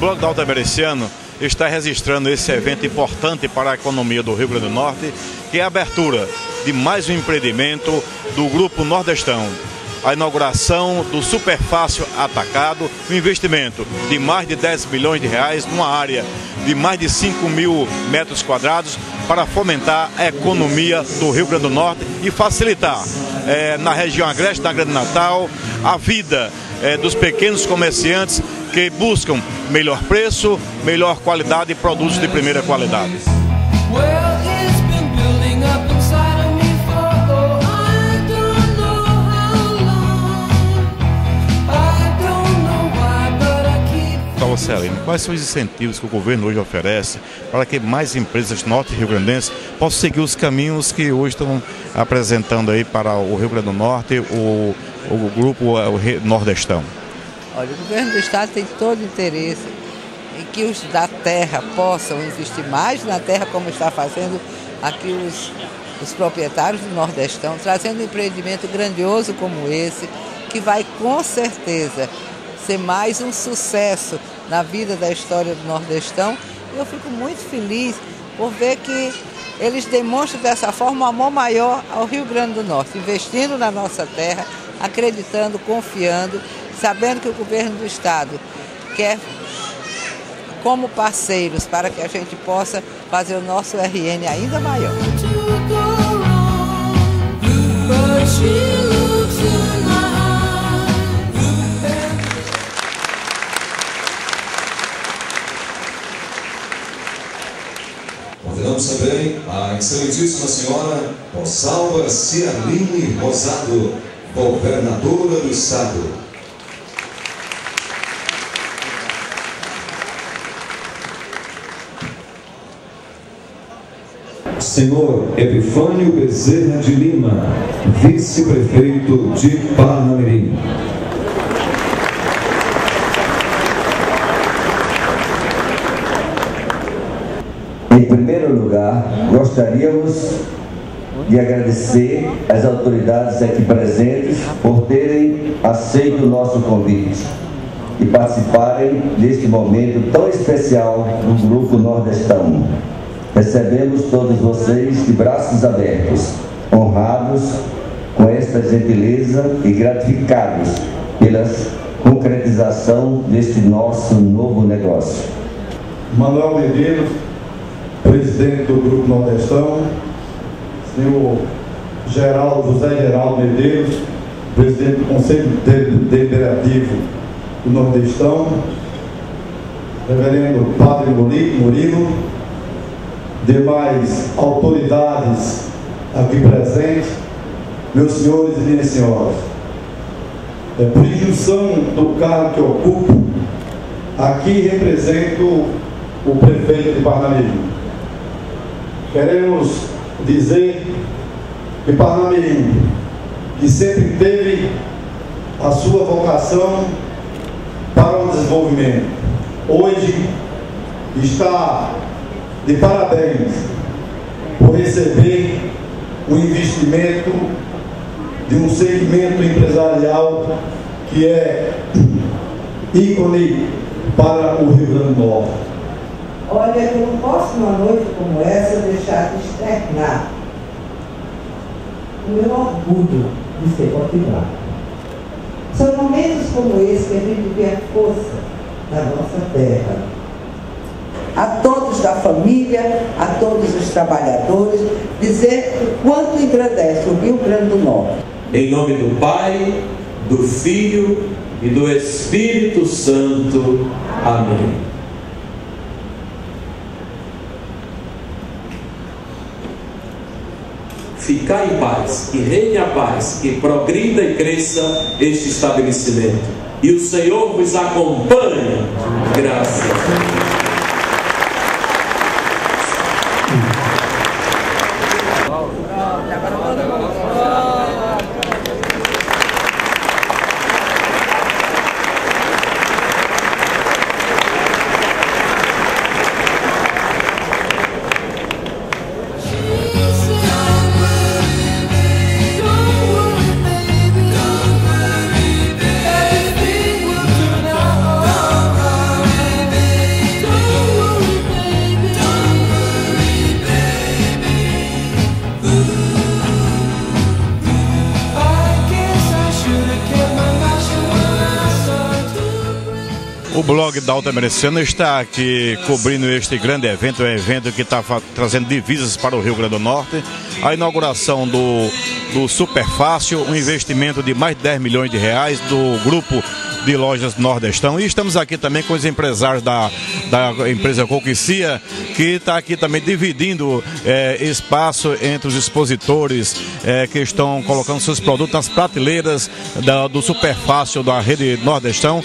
Salto Emericiano está registrando esse evento importante para a economia do Rio Grande do Norte, que é a abertura de mais um empreendimento do Grupo Nordestão. A inauguração do Superfácil Atacado, um investimento de mais de 10 milhões de reais numa área de mais de 5 mil metros quadrados para fomentar a economia do Rio Grande do Norte e facilitar é, na região agreste da Grande Natal a vida é, dos pequenos comerciantes que buscam melhor preço, melhor qualidade e produtos de primeira qualidade. Aline, quais são os incentivos que o governo hoje oferece para que mais empresas norte Rio Grandense possam seguir os caminhos que hoje estão apresentando aí para o Rio Grande do Norte, o, o grupo o Nordestão? Olha, o governo do estado tem todo interesse em que os da terra possam investir mais na terra, como está fazendo aqui os, os proprietários do Nordestão, trazendo um empreendimento grandioso como esse, que vai com certeza ser mais um sucesso na vida da história do Nordestão. E eu fico muito feliz por ver que eles demonstram dessa forma um amor maior ao Rio Grande do Norte, investindo na nossa terra, acreditando, confiando sabendo que o governo do estado quer como parceiros para que a gente possa fazer o nosso RN ainda maior. Convidamos também a excelentíssima senhora Rosalba Ciarline Rosado, governadora do estado. Senhor Epifânio Bezerra de Lima, vice-prefeito de Parnamirim. Em primeiro lugar, gostaríamos de agradecer às autoridades aqui presentes por terem aceito o nosso convite e participarem deste momento tão especial do Grupo Nordestão. Recebemos todos vocês de braços abertos, honrados com esta gentileza e gratificados pela concretização deste nosso novo negócio. Manuel Medeiros, presidente do Grupo Nordestão, senhor Geraldo, José Geraldo Medeiros, presidente do Conselho Deliberativo do Nordestão, reverendo Padre Murilo, demais autoridades aqui presentes, meus senhores e minhas senhoras. É, por injunção do cargo que ocupo, aqui represento o prefeito de Parnamirim. Queremos dizer que Parnamirim, que sempre teve a sua vocação para o desenvolvimento, hoje está de parabéns por receber o investimento de um segmento empresarial que é ícone para o Rio Grande do Norte. Olha, eu não posso numa noite como essa deixar de externar o meu orgulho de ser potiguar. São momentos como esse que a gente vê a força da nossa terra a todos da família, a todos os trabalhadores, dizer o quanto engrandece o Rio Grande do Norte. Em nome do Pai, do Filho e do Espírito Santo. Amém. Ficai em paz, e reine a paz, e progrida e cresça este estabelecimento. E o Senhor vos acompanhe. Graças. O blog da Alta Mereciana está aqui cobrindo este grande evento, um evento que está trazendo divisas para o Rio Grande do Norte. A inauguração do, do Super Fácil, um investimento de mais de 10 milhões de reais do grupo de lojas Nordestão. E estamos aqui também com os empresários da, da empresa Coquicia, que está aqui também dividindo é, espaço entre os expositores é, que estão colocando seus produtos nas prateleiras da, do Super Fácil da rede Nordestão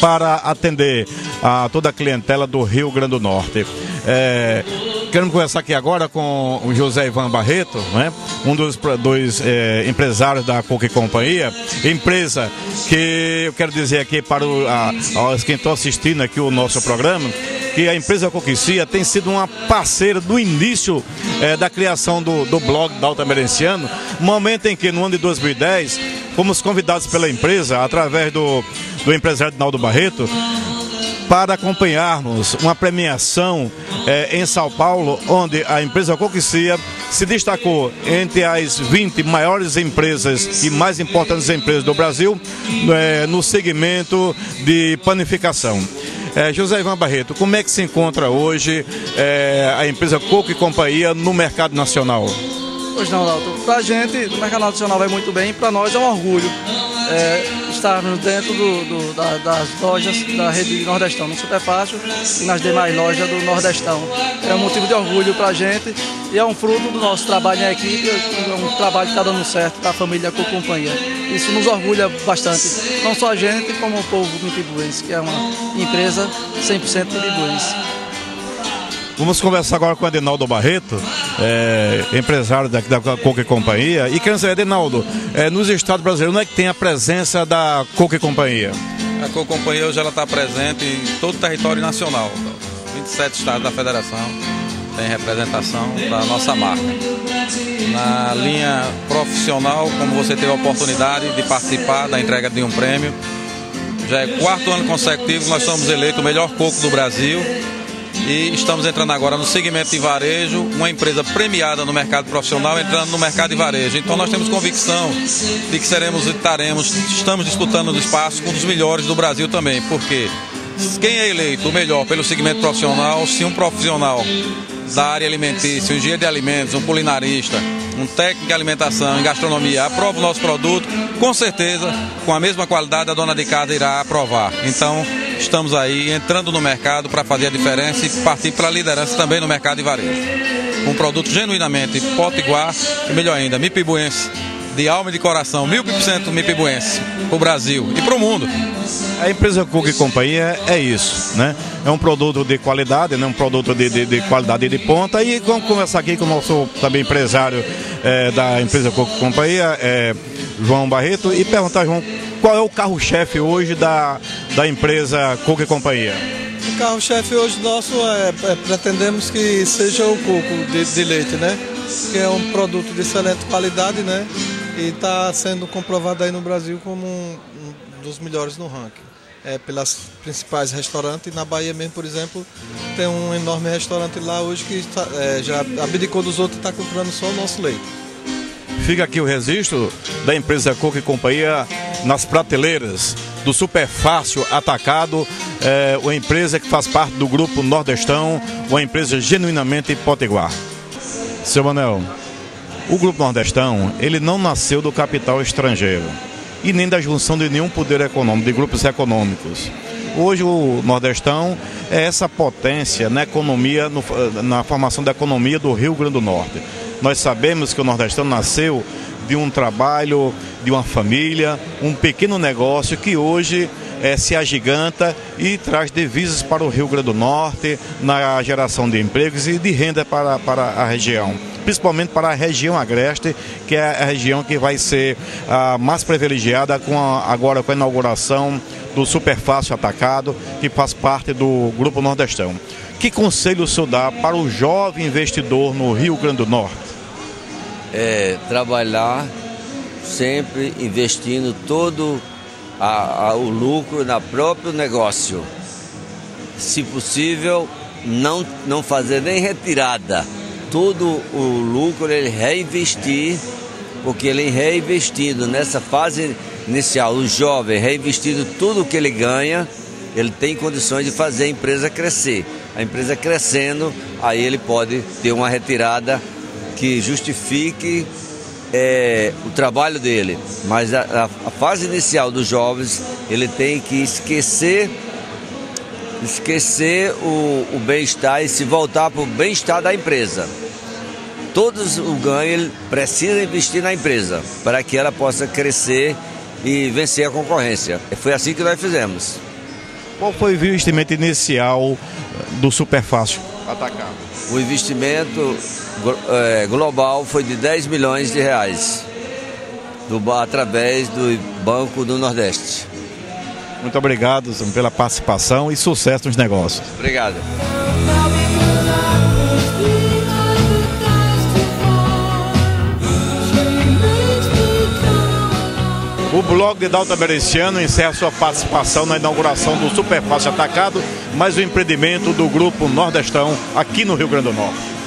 para atender a toda a clientela do Rio Grande do Norte. É, Queremos conversar aqui agora com o José Ivan Barreto, né? um dos dois é, empresários da Coca Companhia, empresa que eu quero dizer aqui para o, a, a, quem está assistindo aqui o nosso programa, que a empresa Coquicia tem sido uma parceira do início é, da criação do, do blog da Alta Merenciano, momento em que no ano de 2010 fomos convidados pela empresa, através do, do empresário Naldo Barreto, para acompanharmos uma premiação eh, em São Paulo, onde a empresa Coquicia se destacou entre as 20 maiores empresas e mais importantes empresas do Brasil eh, no segmento de panificação. Eh, José Ivan Barreto, como é que se encontra hoje a empresa Coco e Companhia no mercado nacional? Pois não, Dalton. Para a gente, o mercado nacional vai muito bem, para nós é um orgulho é, estarmos dentro do, do, da, das lojas da rede Nordestão, no Superfácil e nas demais lojas do Nordestão. É um motivo de orgulho para a gente e é um fruto do nosso trabalho em equipe, é um trabalho que está dando certo para a família com companhia. Isso nos orgulha bastante, não só a gente, como o povo mipibuense, que é uma empresa 100% mipibuense. Vamos conversar agora com o Adenaldo Barreto, é, empresário daqui da Coca e Companhia. E quero saber, Adenaldo, é, nos estados brasileiros, onde é que tem a presença da Coca e Companhia? A Coca e Companhia hoje está presente em todo o território nacional. 27 estados da federação tem representação da nossa marca. Na linha profissional, como você teve a oportunidade de participar da entrega de um prêmio, já é quarto ano consecutivo, nós somos eleitos o melhor coco do Brasil e estamos entrando agora no segmento de varejo, uma empresa premiada no mercado profissional entrando no mercado de varejo. Então nós temos convicção de que seremos e estaremos, estamos disputando o espaço com um dos melhores do Brasil também, porque quem é eleito o melhor pelo segmento profissional, se um profissional da área alimentícia, um engenheiro de alimentos, um culinarista, um técnico de alimentação, em gastronomia, aprova o nosso produto, com certeza, com a mesma qualidade, a dona de casa irá aprovar. Então, estamos aí entrando no mercado para fazer a diferença e partir para a liderança também no mercado de varejo. Um produto genuinamente potiguar e melhor ainda, mipibuense, de alma e de coração, mil por cento mipibuense, para o Brasil e para o mundo. A empresa Cook e Companhia é isso, né? É um produto de qualidade, né? um produto de, de, de qualidade de ponta. E vamos conversar aqui com o nosso também empresário é, da empresa Cook e Companhia, é, João Barreto, e perguntar, João, qual é o carro-chefe hoje da, da empresa Coca e Companhia? O carro-chefe hoje nosso é, é, pretendemos que seja o coco de, de, leite, né? Que é um produto de excelente qualidade, né? E está sendo comprovado aí no Brasil como um, um dos melhores no ranking. É, pelas principais restaurantes. Na Bahia mesmo, por exemplo, tem um enorme restaurante lá hoje que tá, é, já abdicou dos outros e está comprando só o nosso leite. Fica aqui o registro da empresa Coca e Companhia nas prateleiras do Super Fácil Atacado, é, uma empresa que faz parte do grupo Nordestão, uma empresa genuinamente potiguar. Seu Manel, o grupo Nordestão, ele não nasceu do capital estrangeiro e nem da junção de nenhum poder econômico, de grupos econômicos. Hoje o Nordestão é essa potência na economia, no, na formação da economia do Rio Grande do Norte. Nós sabemos que o Nordestão nasceu de um trabalho, de uma família, um pequeno negócio que hoje é, se agiganta e traz divisas para o Rio Grande do Norte na geração de empregos e de renda para, para a região. Principalmente para a região agreste, que é a região que vai ser a mais privilegiada com a, agora com a inauguração do Superfácil Atacado, que faz parte do Grupo Nordestão. Que conselho o senhor dá para o jovem investidor no Rio Grande do Norte? É, trabalhar sempre investindo todo a, a, o lucro na próprio negócio. Se possível, não, não fazer nem retirada. Todo o lucro ele reinvestir, porque ele reinvestindo nessa fase inicial, o jovem reinvestindo tudo que ele ganha, ele tem condições de fazer a empresa crescer. A empresa crescendo, aí ele pode ter uma retirada que justifique é, o trabalho dele. Mas a, a, fase inicial dos jovens, ele tem que esquecer esquecer o, o bem-estar e se voltar para o bem-estar da empresa. Todos o ganho ele precisa investir na empresa para que ela possa crescer e vencer a concorrência. Foi assim que nós fizemos. Qual foi o investimento inicial do Superfácil Atacado? O investimento é, global foi de 10 milhões de reais do, através do Banco do Nordeste. Muito obrigado pela participação e sucesso nos negócios. Obrigado. Blog de Dalta Bereciano encerra sua participação na inauguração do Superfácil Atacado, mais um empreendimento do Grupo Nordestão aqui no Rio Grande do Norte.